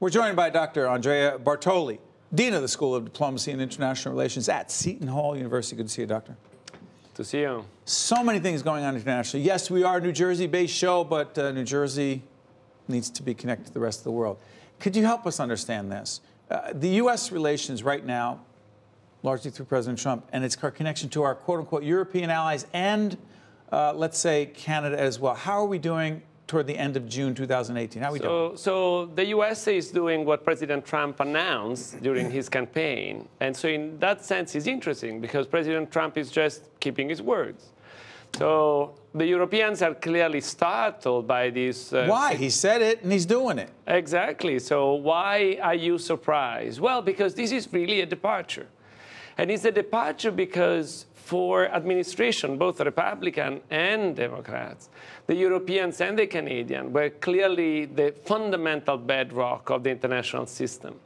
We're joined by Dr. Andrea Bartoli, Dean of the School of Diplomacy and International Relations at Seton Hall University. Good to see you, Doctor. To see you. So many things going on internationally. Yes, we are a New Jersey-based show, but uh, New Jersey needs to be connected to the rest of the world. Could you help us understand this? Uh, the U.S. relations right now, largely through President Trump, and its connection to our quote-unquote European allies and, uh, let's say, Canada as well. How are we doing toward the end of June 2018. How are we so, doing? So the U.S. is doing what President Trump announced during his campaign. And so in that sense, it's interesting because President Trump is just keeping his words. So the Europeans are clearly startled by this. Uh, why? He said it and he's doing it. Exactly. So why are you surprised? Well, because this is really a departure. And it's a departure because for administration, both Republican and Democrats, the Europeans and the Canadians were clearly the fundamental bedrock of the international system.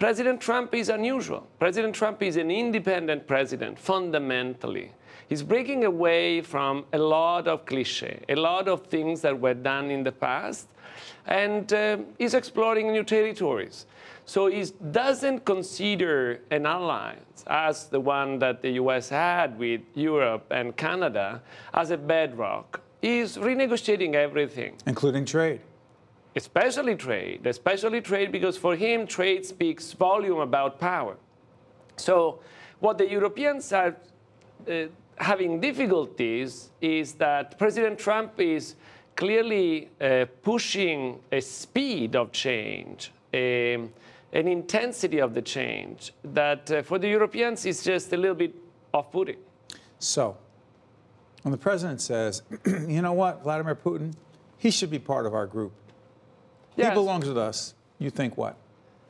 President Trump is unusual. President Trump is an independent president, fundamentally. He's breaking away from a lot of cliche, a lot of things that were done in the past, and uh, he's exploring new territories. So he doesn't consider an alliance as the one that the US had with Europe and Canada as a bedrock. He's renegotiating everything. Including trade. Especially trade, especially trade because for him, trade speaks volume about power. So what the Europeans are uh, having difficulties is that President Trump is clearly uh, pushing a speed of change, um, an intensity of the change that uh, for the Europeans is just a little bit off-putting. So, when the president says, you know what, Vladimir Putin, he should be part of our group. Yes. He belongs with us. You think what?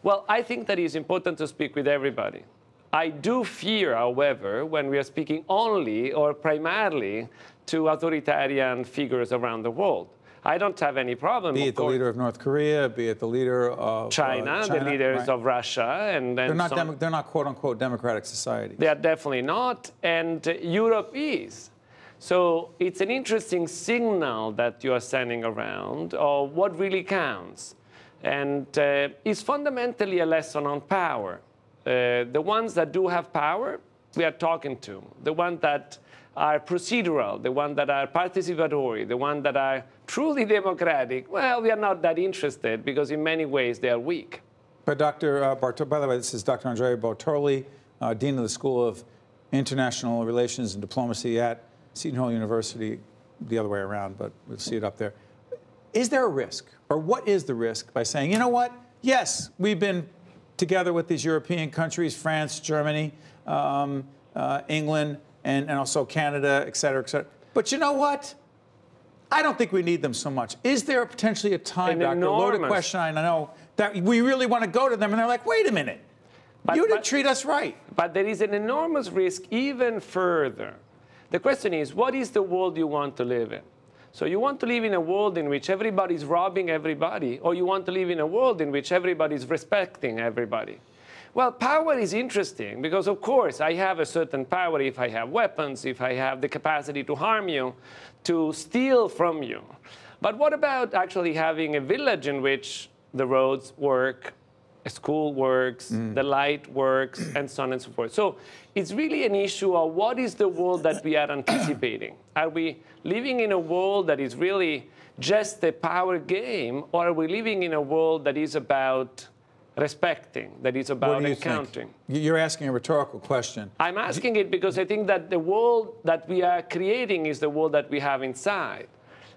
Well, I think that it's important to speak with everybody. I do fear, however, when we are speaking only or primarily to authoritarian figures around the world. I don't have any problem. Be it the leader of North Korea, be it the leader of China, uh, China the leaders right. of Russia, and, they're not some, they're not quote unquote democratic societies. They are definitely not, and uh, Europe is. So it's an interesting signal that you are sending around of what really counts, and uh, it's fundamentally a lesson on power. Uh, the ones that do have power, we are talking to. The ones that are procedural, the ones that are participatory, the ones that are truly democratic, well, we are not that interested because in many ways they are weak. But Dr. Uh, Bartoli, by the way, this is Dr. Andrea Bartoli, uh, Dean of the School of International Relations and Diplomacy at Seton Hall University, the other way around, but we'll see it up there. Is there a risk, or what is the risk by saying, you know what, yes, we've been together with these European countries, France, Germany, um, uh, England, and, and also Canada, et cetera, et cetera. But you know what? I don't think we need them so much. Is there potentially a time, An Doctor, enormous. loaded question, I know, that we really want to go to them and they're like, wait a minute, but, you didn't but, treat us right. But there is an enormous risk even further. The question is, what is the world you want to live in? So you want to live in a world in which everybody's robbing everybody, or you want to live in a world in which everybody's respecting everybody? Well, power is interesting because, of course, I have a certain power if I have weapons, if I have the capacity to harm you, to steal from you. But what about actually having a village in which the roads work, school works, mm. the light works, and so on and so forth? So it's really an issue of what is the world that we are anticipating? Are we living in a world that is really just a power game, or are we living in a world that is about respecting, that is about encountering? Think? You're asking a rhetorical question. I'm asking it because I think that the world that we are creating is the world that we have inside.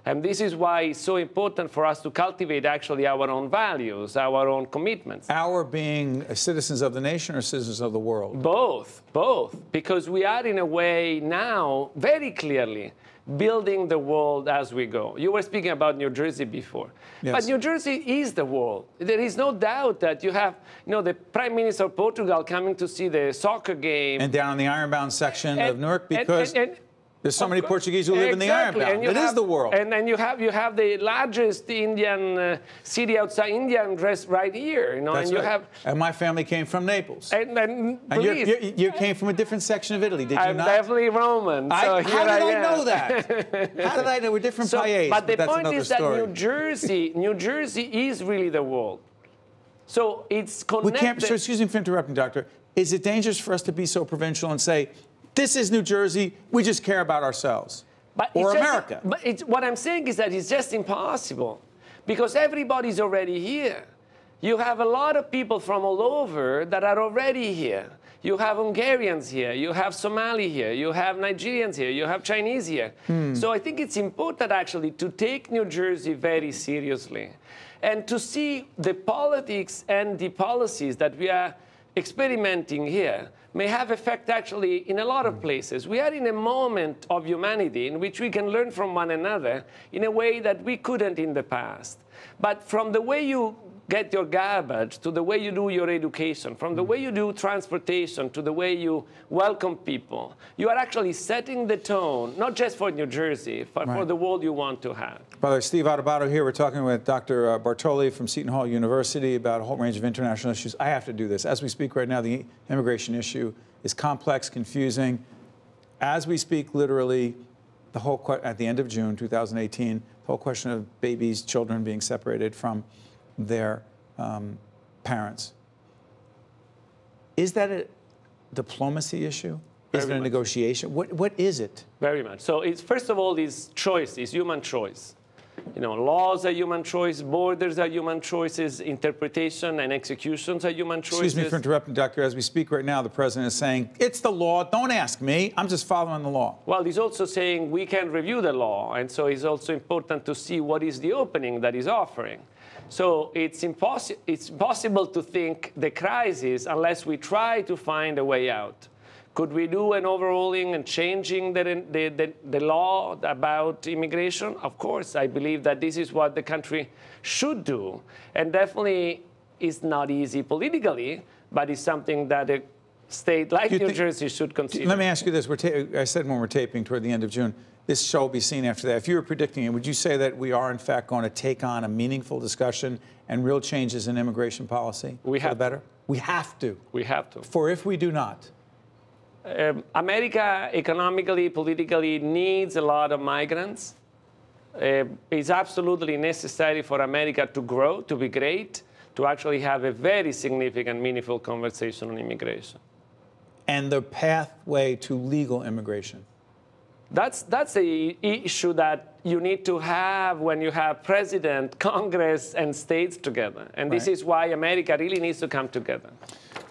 And this is why it's so important for us to cultivate actually our own values, our own commitments. Our being citizens of the nation or citizens of the world? Both, both. Because we are in a way now very clearly building the world as we go. You were speaking about New Jersey before. Yes. But New Jersey is the world. There is no doubt that you have, you know, the Prime Minister of Portugal coming to see the soccer game. And down in the Ironbound section and, of Newark because... And, and, there's so many Portuguese who live exactly. in the Ironbound. It have, is the world. And then you have you have the largest Indian uh, city outside India dressed right here. You know, That's and right. you have. And my family came from Naples. And, and, and you you came from a different section of Italy, did you I'm not? definitely Roman. So I, how did I, I, know that? how did I know we're different so, But the but point is story. that New Jersey, New Jersey is really the world. So it's connected. We can't, so excuse me for interrupting, Doctor. Is it dangerous for us to be so provincial and say, this is New Jersey, we just care about ourselves? But or it's just- America? but it's, what I'm saying is that it's just impossible because everybody's already here. You have a lot of people from all over that are already here. You have Hungarians here, you have Somali here, you have Nigerians here, you have Chinese here. Hmm. So I think it's important actually to take New Jersey very seriously and to see the politics and the policies that we are experimenting here may have effect actually in a lot of hmm. places. We are in a moment of humanity in which we can learn from one another in a way that we couldn't in the past. But from the way you get your garbage to the way you do your education, from the way you do transportation to the way you welcome people, you are actually setting the tone, not just for New Jersey, but for the world you want to have. By the way, Steve Adubato here. We're talking with Dr. Uh, Bartoli from Seton Hall University about a whole range of international issues. I have to do this. As we speak right now, the immigration issue is complex, confusing. As we speak, literally, the whole at the end of June 2018, the whole question of babies, children being separated from their um, parents. Is that a diplomacy issue? Is it a much. negotiation? What, what is it? Very much. So it's first of all is choice, is human choice. You know, laws are human choice, borders are human choices, interpretation and executions are human choices. Excuse me for interrupting, Doctor. As we speak right now, the president is saying, it's the law. Don't ask me. I'm just following the law. Well, he's also saying we can review the law, and so it's also important to see what is the opening that he's offering. So it's, impossi- it's impossible to think the crisis unless we try to find a way out. Could we do an overhauling and changing the, the, the, the law about immigration? Of course, I believe that this is what the country should do. And definitely it's not easy politically, but it's something that state like you New Jersey should consider. Let me ask you this. I said when we're taping toward the end of June, this show will be seen after that. If you were predicting it, would you say that we are, in fact, going to take on a meaningful discussion and real changes in immigration policy We have- better? We have to. we have to. For if we do not, Um, America economically, politically needs a lot of migrants. Uh, it's absolutely necessary for America to grow, to be great, to actually have a very significant, meaningful conversation on immigration. And the pathway to legal immigration. That's, that's the issue that you need to have when you have president, Congress, and states together. And this Right. is why America really needs to come together.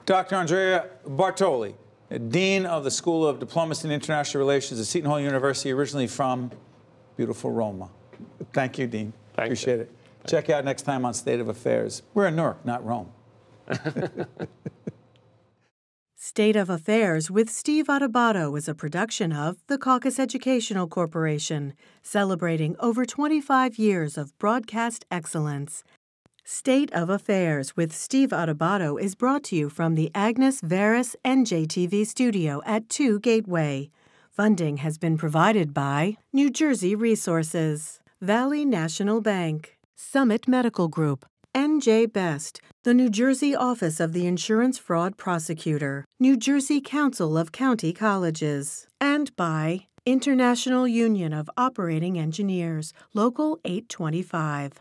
Dr. Andrea Bartoli, Dean of the School of Diplomacy and International Relations at Seton Hall University, originally from beautiful Roma. Thank you, Dean. Thank you. Appreciate it. Check you out next time on State of Affairs. We're in Newark, not Rome. State of Affairs with Steve Adubato is a production of the Caucus Educational Corporation, celebrating over 25 years of broadcast excellence. State of Affairs with Steve Adubato is brought to you from the Agnes Varis NJTV studio at 2 Gateway. Funding has been provided by New Jersey Resources, Valley National Bank, Summit Medical Group, NJ Best, the New Jersey Office of the Insurance Fraud Prosecutor, New Jersey Council of County Colleges, and by International Union of Operating Engineers, Local 825.